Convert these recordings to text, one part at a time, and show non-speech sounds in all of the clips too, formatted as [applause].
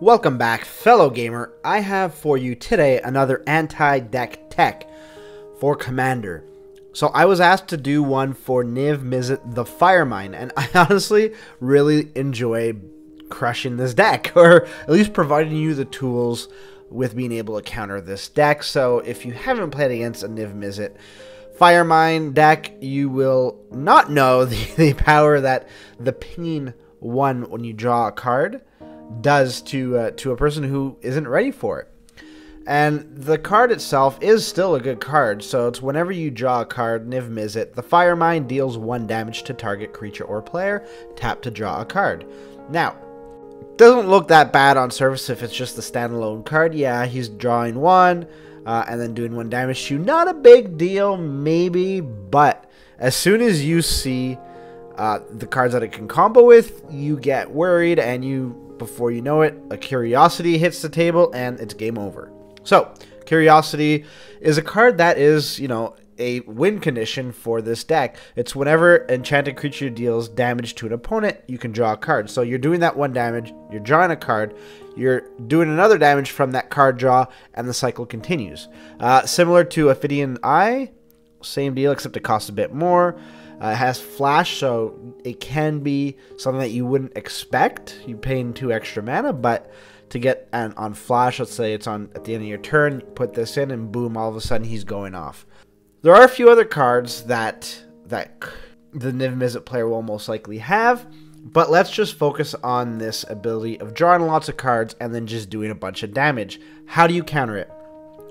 Welcome back, fellow gamer. I have for you today another anti-deck tech for Commander. So I was asked to do one for Niv Mizzet the Firemind, and I [laughs] honestly really enjoy crushing this deck, [laughs] or at least providing you the tools with being able to counter this deck. So if you haven't played against a Niv Mizzet Firemind deck, you will not know [laughs] the, the power that the pinging one when you draw a card does to uh, to a person who isn't ready for it. And the card itself is still a good card, so it's whenever you draw a card, Niv Mizzet, the Fire Firemind deals 1 damage to target creature or player, tap to draw a card. Now, doesn't look that bad on surface if it's just a standalone card. Yeah, he's drawing 1, uh, and then doing 1 damage to you. Not a big deal, maybe, but as soon as you see uh, the cards that it can combo with, you get worried, and you before you know it, a Curiosity hits the table and it's game over. So, Curiosity is a card that is, you know, a win condition for this deck. It's whenever enchanted creature deals damage to an opponent, you can draw a card. So you're doing that one damage, you're drawing a card, you're doing another damage from that card draw, and the cycle continues. Uh, similar to Ophidian Eye, same deal, except it costs a bit more. Uh, it has flash, so it can be something that you wouldn't expect. You paying two extra mana, but to get an on flash, let's say it's on at the end of your turn, put this in, and boom, all of a sudden he's going off. There are a few other cards that that the Niv Mizzet player will most likely have, but let's just focus on this ability of drawing lots of cards and then just doing a bunch of damage. How do you counter it?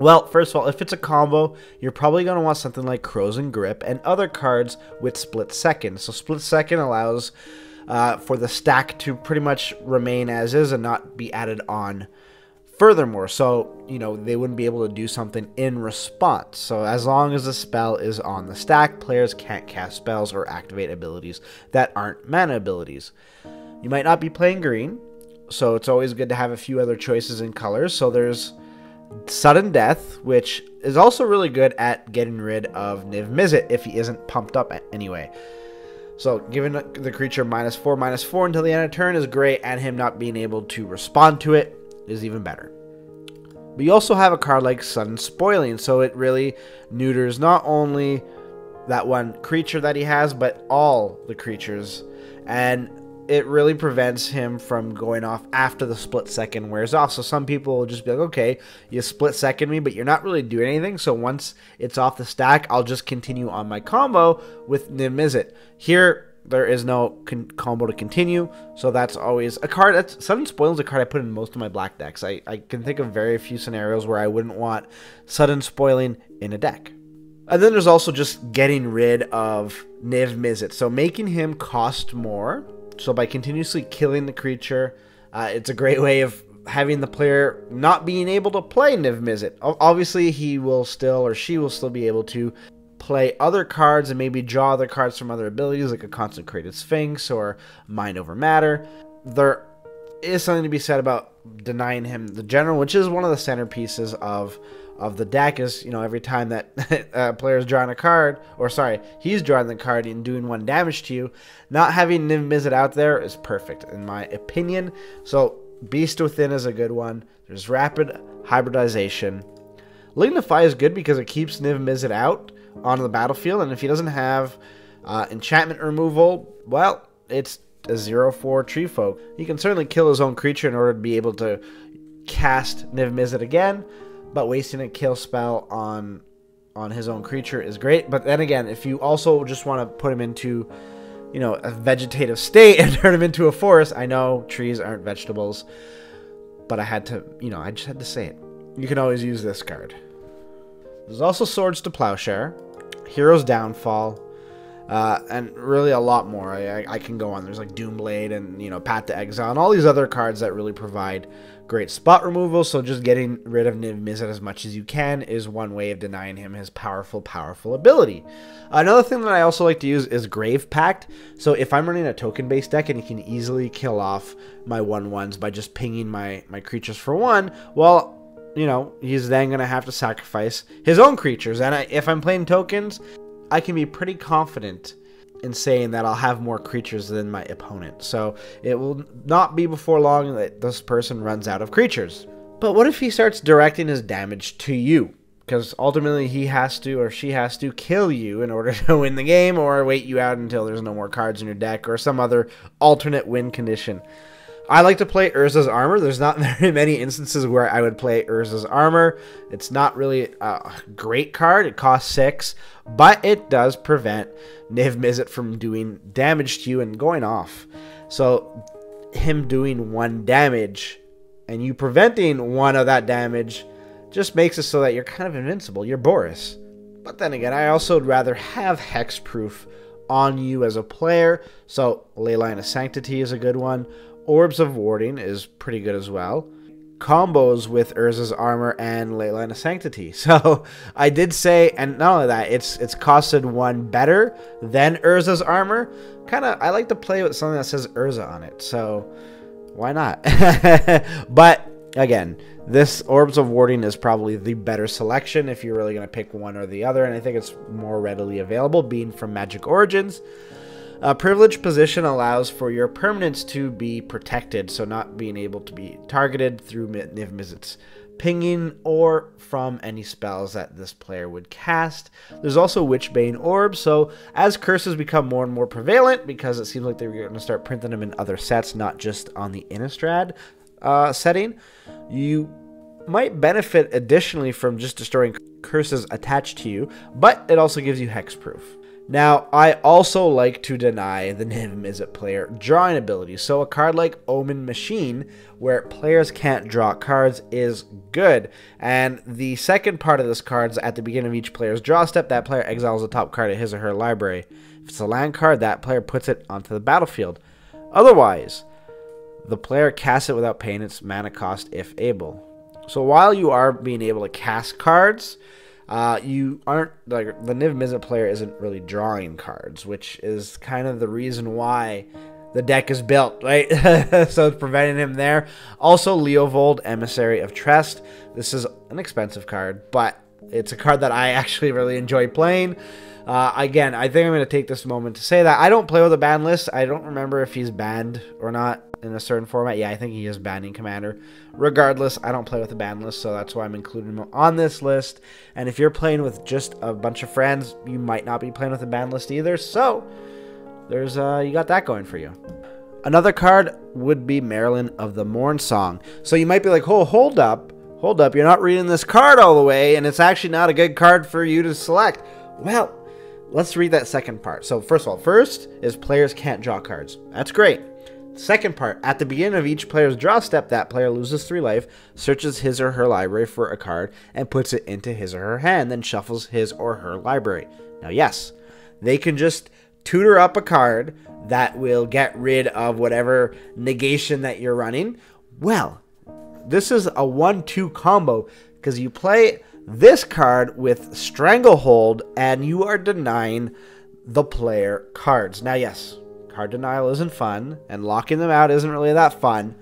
Well, first of all, if it's a combo, you're probably going to want something like Krosan Grip and other cards with Split Second. So Split Second allows uh, for the stack to pretty much remain as is and not be added on furthermore. So, you know, they wouldn't be able to do something in response. So as long as the spell is on the stack, players can't cast spells or activate abilities that aren't mana abilities. You might not be playing green, so it's always good to have a few other choices in colors. So there's Sudden Death, which is also really good at getting rid of Niv Mizzet if he isn't pumped up anyway. So giving the creature minus 4, minus 4 until the end of turn is great, and him not being able to respond to it is even better. But you also have a card like Sudden Spoiling, so it really neuters not only that one creature that he has, but all the creatures. And it really prevents him from going off after the split second wears off. So some people will just be like, okay, you split second me, but you're not really doing anything. So once it's off the stack, I'll just continue on my combo with Niv Mizzet. Here, there is no combo to continue, so that's always a card. That's sudden spoils a card I put in most of my black decks. I, I can think of very few scenarios where I wouldn't want sudden spoiling in a deck. And then there's also just getting rid of Niv Mizzet. So making him cost more so by continuously killing the creature, uh, it's a great way of having the player not being able to play Niv Mizzet. Obviously, he will still or she will still be able to play other cards and maybe draw other cards from other abilities like a Consecrated Sphinx or Mind Over Matter. There is something to be said about denying him the general, which is one of the centerpieces of of the deck is, you know, every time that [laughs] a player's drawing a card, or sorry, he's drawing the card and doing one damage to you, not having Niv Mizzet out there is perfect, in my opinion. So, Beast Within is a good one. There's Rapid Hybridization. Lignify is good because it keeps Niv Mizzet out on the battlefield, and if he doesn't have uh, enchantment removal, well, it's a 0-4 tree folk. He can certainly kill his own creature in order to be able to cast Niv Mizzet again, but wasting a kill spell on on his own creature is great. But then again, if you also just want to put him into, you know, a vegetative state [laughs] and turn him into a forest, I know trees aren't vegetables, but I had to, you know, I just had to say it. You can always use this card. There's also Swords to Plowshare, Hero's Downfall, uh, and really a lot more. I, I, can go on. There's like Doomblade and you know Path to Exile and all these other cards that really provide great spot removal. So just getting rid of Niv Mizzet as much as you can is one way of denying him his powerful, powerful ability. Another thing that I also like to use is Grave Pact. So if I'm running a token-based deck and you can easily kill off my one ones by just pinging my my creatures for one, well. You know, he's then going to have to sacrifice his own creatures. And I, if I'm playing tokens, I can be pretty confident insane that I'll have more creatures than my opponent. So it will not be before long that this person runs out of creatures. But what if he starts directing his damage to you? Because ultimately he has to or she has to kill you in order to win the game or wait you out until there's no more cards in your deck or some other alternate win condition. I like to play Urza's Armor. There's not [laughs] very many instances where I would play Urza's Armor. It's not really a great card. It costs six, but it does prevent Niv Mizzet from doing damage to you and going off. So him doing one damage and you preventing one of that damage just makes it so that you're kind of invincible. You're Boris. But then again, I also would rather have Hexproof on you as a player. So Leyline of Sanctity is a good one. Orbs of Warding is pretty good as well. Combos with Urza's armor and Leyline of Sanctity. [laughs] So I did say, and not only that, it's it's costed one better than Urza's armor. Kind of, I like to play with something that says Urza on it. So why not? [laughs] but again, this Orbs of Warding is probably the better selection if you're really going to pick one or the other, and I think it's more readily available, being from Magic Origins. A privileged position allows for your permanents to be protected, so not being able to be targeted through Niv Mizzet's pinging or from any spells that this player would cast. There's also Witchbane Orbs, so as curses become more and more prevalent, because it seems like they're going to start printing them in other sets, not just on the Innistrad uh, setting, you might benefit additionally from just destroying curses attached to you, but it also gives you hexproof. Now, I also like to deny the Niv Mizzet player drawing ability. So a card like Omen Machine, where players can't draw cards, is good. And the second part of this card is at the beginning of each player's draw step, that player exiles a top card of his or her library. If it's a land card, that player puts it onto the battlefield. Otherwise, the player casts it without paying its mana cost if able. So while you are being able to cast cards, uh, you aren't like the Niv Mizzet player isn't really drawing cards, which is kind of the reason why the deck is built, right? [laughs] so it's preventing him there. Also, Leovold, Emissary of Trest. This is an expensive card, but it's a card that I [laughs] actually really enjoy playing. Uh, again, I think I'm going to take this moment to say that I don't play with a ban list. I don't remember if he's banned or not in a certain format. Yeah, I think he is banning Commander. Regardless, I don't play with a ban list, so that's why I'm including him on this list. And if you're playing with just a bunch of friends, you might not be playing with a ban list either. So there's uh, you got that going for you. Another card would be Marilyn of the Morn Song. So you might be like, oh, hold up, hold up, you're not reading this card all the way, and it's actually not a good card for you to select. Well, let's read that second part. So first of all, first is players can't draw cards. That's great. Second part, at the beginning of each player's draw step, that player loses three life, searches his or her library for a card, and puts it into his or her hand, then shuffles his or her library. Now, yes, they can just tutor up a card that will get rid of whatever negation that you're running. Well, this is a 1 2 combo because you play this card with Stranglehold and you are denying the player cards. Now, yes, Card denial isn't fun, and locking them out isn't really that fun.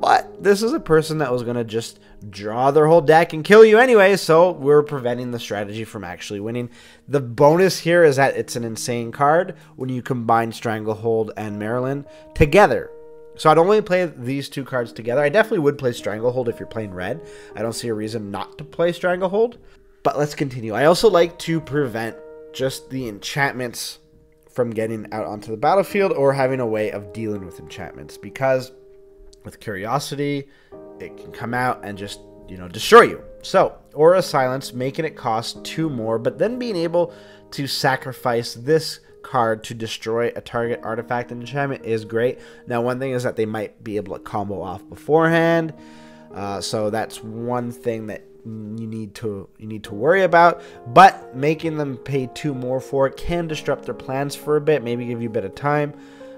But this is a person that was going to just draw their whole deck and kill you anyway, so we're preventing the strategy from actually winning. The bonus here is that it's an insane card when you combine Stranglehold and Maralen together. So I'd only play these two cards together. I definitely would play Stranglehold if you're playing red. I don't see a reason not to play Stranglehold. But let's continue. I also like to prevent just the enchantments from getting out onto the battlefield or having a way of dealing with enchantments because with curiosity it can come out and just you know destroy you so aura silence making it cost two more but then being able to sacrifice this card to destroy a target artifact and enchantment is great. Now one thing is that they might be able to combo off beforehand uh, so that's one thing that you need to you need to worry about but making them pay two more for it can disrupt their plans for a bit maybe give you a bit of time.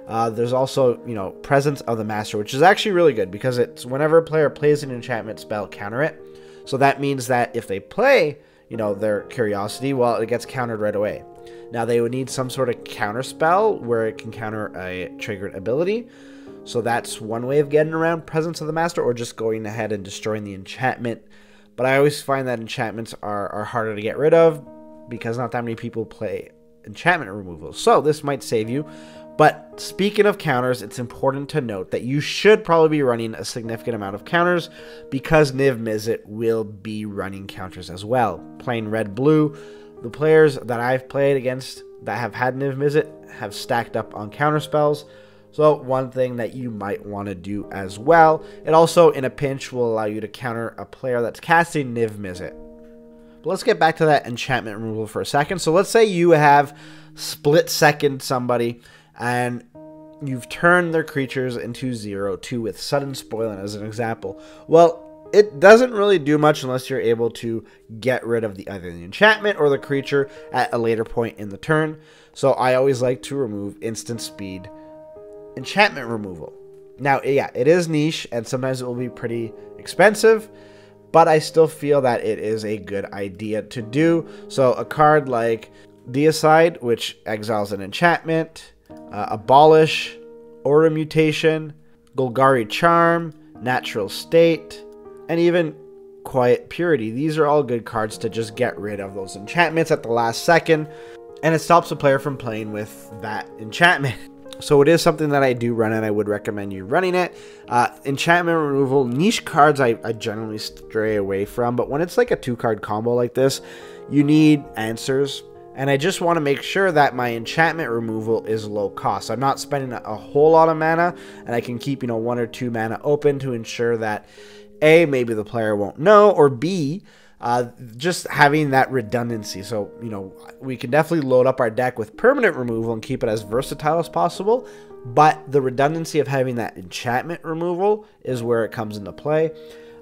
Uh, there's also you know presence of the master which is actually really good because it's whenever a player plays an enchantment spell counter it. So that means that if they play you know their curiosity well it gets countered right away now they would need some sort of counter spell where it can counter a triggered ability so that's one way of getting around presence of the master or just going ahead and destroying the enchantment but I always find that enchantments are, are harder to get rid of because not that many people play enchantment removal. So this might save you. But speaking of counters, it's important to note that you should probably be running a significant amount of counters because Niv Mizzet will be running counters as well. Playing red blue, the players that I've played against that have had Niv Mizzet have stacked up on counter spells. So one thing that you might want to do as well. It also, in a pinch, will allow you to counter a player that's casting Niv Mizzet. But let's get back to that enchantment removal for a second. So let's say you have split second somebody and you've turned their creatures into zero two with sudden spoiling as an example. Well, it doesn't really do much unless you're able to get rid of the either the enchantment or the creature at a later point in the turn. So I always like to remove instant speed enchantment removal. Now, yeah, it is niche and sometimes it will be pretty expensive, but I still feel that it is a good idea to do. So a card like Deicide, which exiles an enchantment, uh, Abolish, Aura Mutation, Golgari Charm, Natural State, and even Quiet Purity. These are all good cards to just get rid of those enchantments at the last second, and it stops the player from playing with that enchantment. [laughs] So it is something that I do run and I would recommend you running it. Uh, enchantment removal, niche cards I, I generally stray away from, but when it's like a two card combo like this, you need answers and I just want to make sure that my enchantment removal is low cost. I'm not spending a whole lot of mana, and I can keep, you know, one or two mana open to ensure that A, maybe the player won't know, or B, uh, just having that redundancy. So, you know, we can definitely load up our deck with permanent removal and keep it as versatile as possible, but the redundancy of having that enchantment removal is where it comes into play.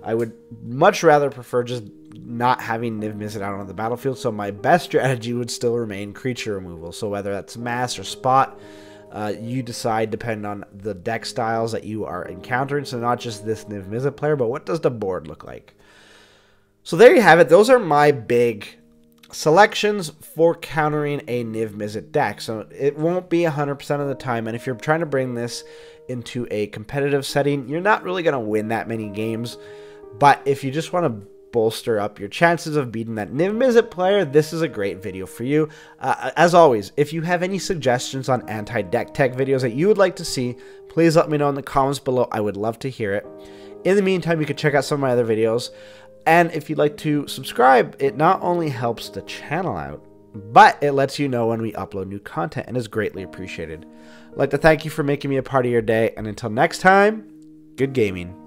I would much rather prefer just not having Niv Mizzet out on the battlefield. So my best [laughs] strategy would still remain creature removal. So whether that's mass or spot, uh, you decide depending on the deck styles that you are encountering. So not just this Niv Mizzet player, but what does the board look like? So there you have it. Those are my big selections for countering a Niv Mizzet deck. So it won't be 100% of the time. And if you're trying to bring this into a competitive setting, you're not really going to win that many games. But if you just want to bolster up your chances of beating that Niv Mizzet player, this is a great video for you. Uh, as always, if you have any suggestions on anti-deck tech videos that you would like to see, please let me know in the comments below. I would love to hear it. In the meantime, you can check out some of my other videos. And if you'd like to subscribe, it not only helps the channel out, but it lets you know when we upload new content and is greatly appreciated. I'd like to thank you for making me a part of your day, and until next time, good gaming.